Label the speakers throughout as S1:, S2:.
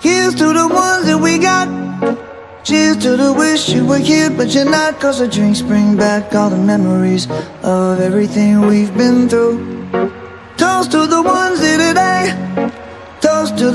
S1: Here's to the ones that we got. Cheers to the wish you were here, but you're not. Cause the drinks bring back all the memories of everything we've been through. Toast to the ones here today.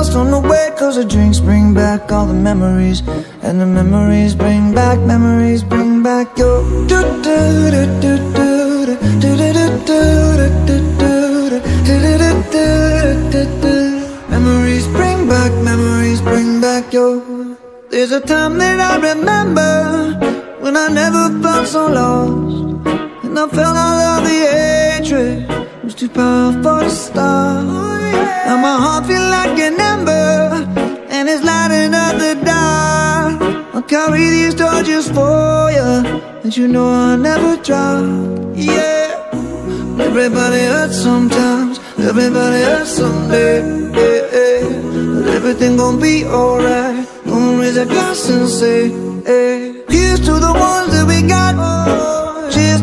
S1: lost on the way. Cause the drinks bring back all the memories. And the memories bring back, memories bring back your. Memories bring back, memories bring back your. There's a time that I remember when I never felt so lost, and I felt all of the hatred was too powerful to stop. My heart feel like an ember, and it's lighting up the dark. I'll carry these torches for you, and you know I'll never drop. Yeah, everybody hurts sometimes, everybody hurts someday. Yeah, yeah. But everything gon' be alright. Gonna raise a glass and say, hey. Here's to the ones that we got.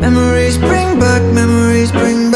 S1: Memories bring back, memories bring